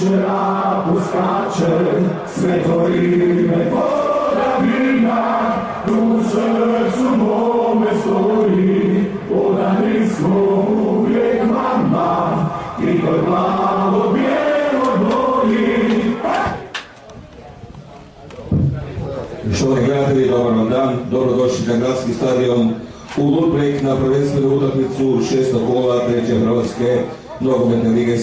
Kućera puskače, sve to ime podravina, u srcu mome stoji, odani smo uvijek mama, i to plavo bijelo boji. Štovani gledatelji, dobar vam dan, dobrodošli na gradski stadion. U Ludbreg na prvenstvenu utakmicu šestog kola treće Hrvatske nogometne lige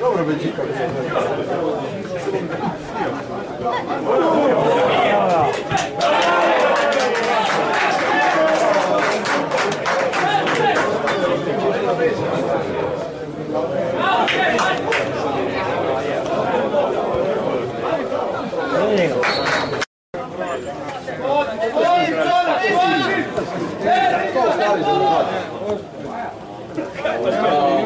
Dobra będzika. Thank you. Oh.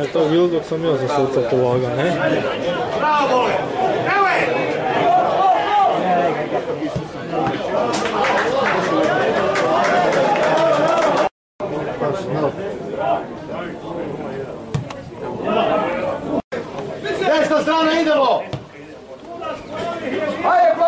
Je to bilo dok sam ja za srca toga, ne? Desna strana idemo! Ajde,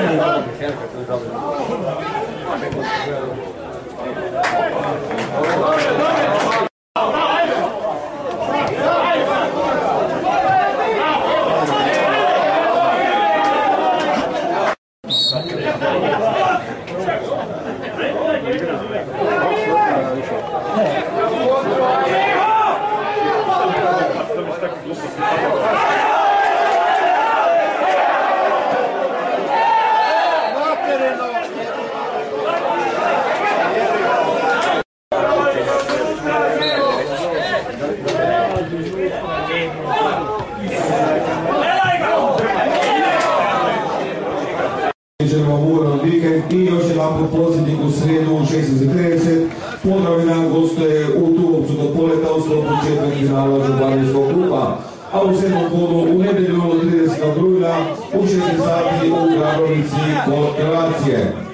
嗯 i još jedan posljednik u srijedu u 16.30. Pozdrav nam gostuje u Tubovcu do poleta u sklopu četvrti finala Županijskog kluba. A u sedmom kolu u nedjelju 30. rujna u 16 sati u Gradovici kod Kroacije.